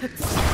Let's go.